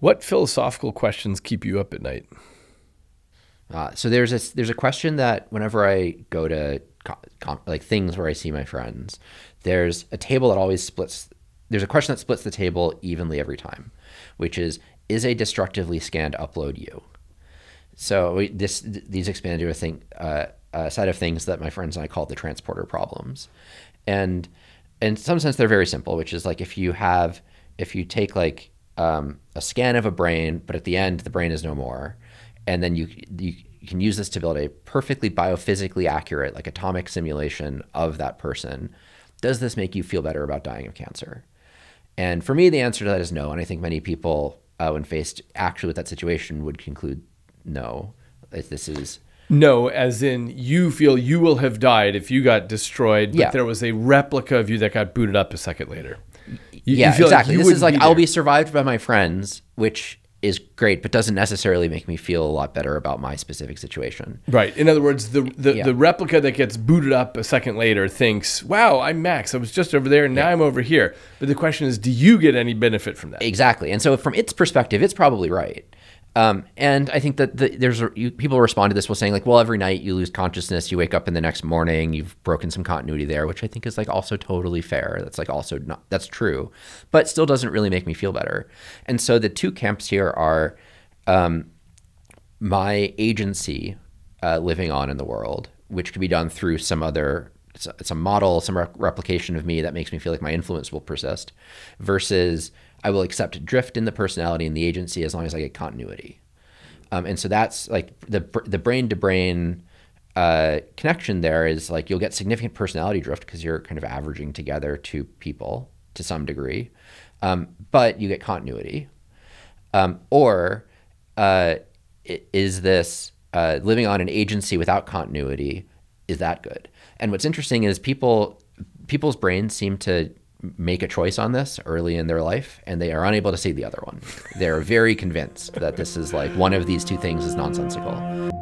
What philosophical questions keep you up at night? Uh, so there's a there's a question that whenever I go to like things where I see my friends, there's a table that always splits. There's a question that splits the table evenly every time, which is is a destructively scanned upload you? So we, this these expand into a thing uh, a set of things that my friends and I call the transporter problems, and in some sense they're very simple, which is like if you have if you take like um, a scan of a brain, but at the end the brain is no more, and then you you can use this to build a perfectly biophysically accurate, like atomic simulation of that person. Does this make you feel better about dying of cancer? And for me, the answer to that is no. And I think many people, uh, when faced actually with that situation, would conclude no. If this is no, as in you feel you will have died if you got destroyed, but Yeah. there was a replica of you that got booted up a second later. You- you yeah, like exactly. you this is like I'll be survived by my friends, which is great, but doesn't necessarily make me feel a lot better about my specific situation. Right. In other words, the the, Yeah. the replica that gets booted up a second later thinks, "Wow, I'm Max. I was just over there, and now I'm over here." But the question is, do you get any benefit from that? Exactly. And so from its perspective, it's probably right. Um, and I think that the, there's you, people respond to this with saying like, well, every night you lose consciousness, you wake up in the next morning, you've broken some continuity there, which I think is like also totally fair. That's like also not that's true, but still doesn't really make me feel better. And so the two camps here are um, my agency uh, living on in the world, which could be done through some other it's a, it's a model, some re- replication of me that makes me feel like my influence will persist, versus I will accept drift in the personality and the agency as long as I get continuity. Um, and so that's like the the brain to brain connection. There is like you'll get significant personality drift because you're kind of averaging together two people to some degree, um, but you get continuity. Um, or uh, is this uh, living on an agency without continuity? Is that good? And what's interesting is people people's brains seem to make a choice on this early in their life, and they are unable to see the other one. They're very convinced that this is like one of these two things is nonsensical.